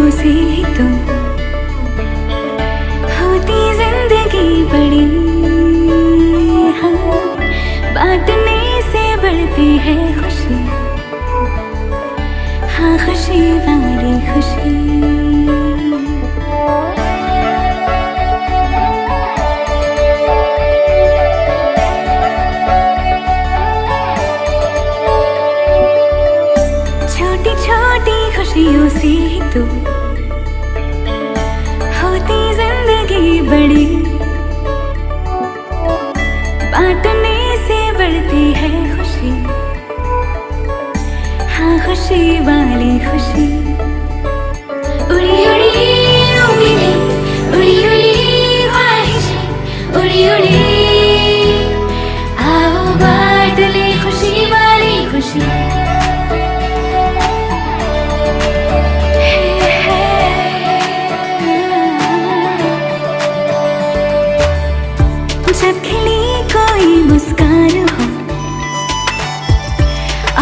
खुशियों से तो होती ज़िंदगी बड़ी। हाँ बांटने से बढ़ती है खुशी। हाँ खुशी वाली खुशी। खुशियों से तो। होती ज़िंदगी बड़ी। बांटने से बढ़ती है खुशी। हाँ खुशी वाली खुशी। उड़ी उड़ी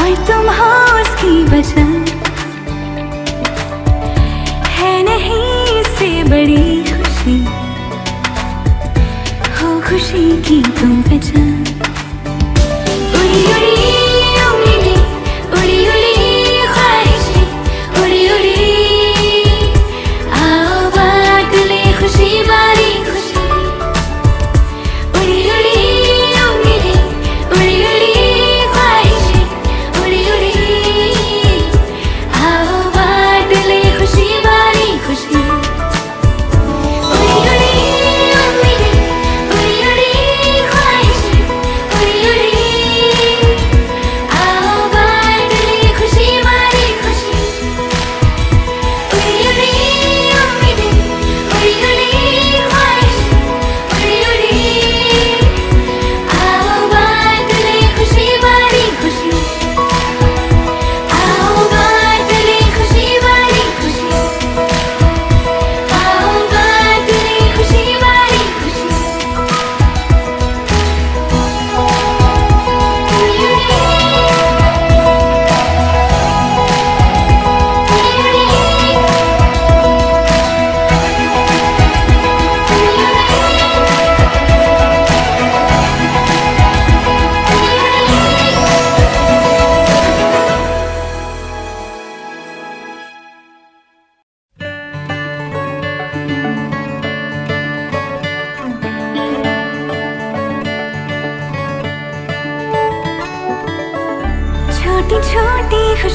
और तुम हो उसकी वजह। है नहीं इससे बड़ी खुशी। हो खुशी की तुम वजह।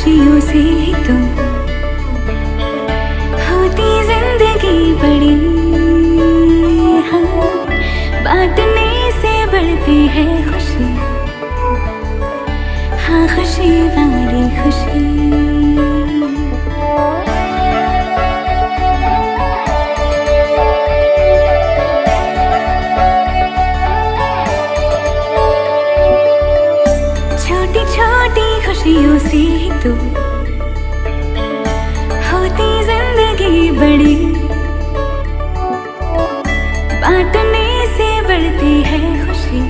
खुशियों से ही तो होती ज़िंदगी बड़ी। हाँ बांटने से बढ़ती है खुशी। हाँ खुशी, वाली खुशी। से ही तो। होती ज़िंदगी बड़ी। बांटने से बढ़ती है खुशी।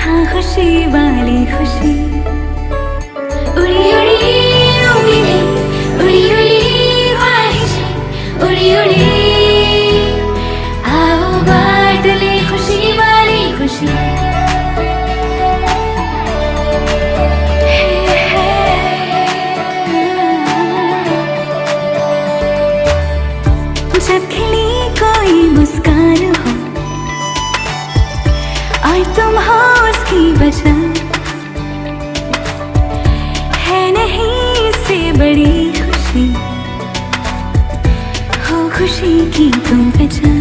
हाँ खुशी वाली खुशी। उड़ी उड़ी। तुम हो उसकी वजह। है नहीं इससे बड़ी खुशी। हो खुशी की तुम वजह।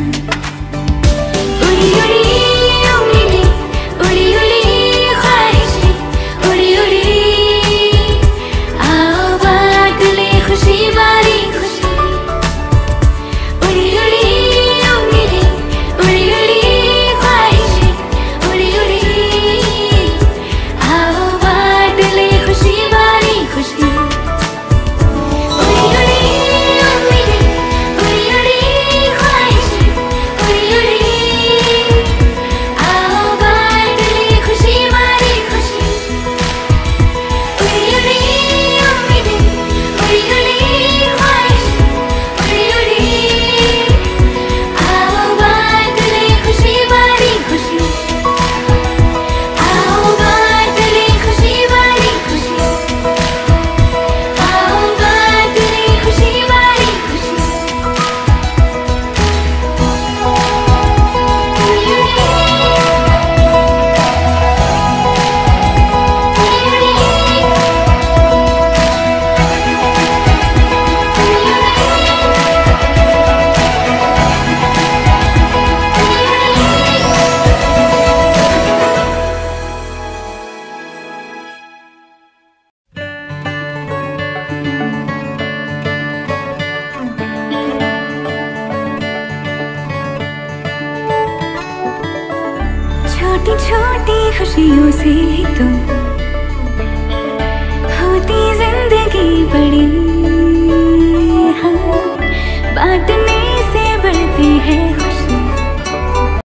होती खुशियों से ही तो। होती ज़िंदगी बड़ी। हाँ बात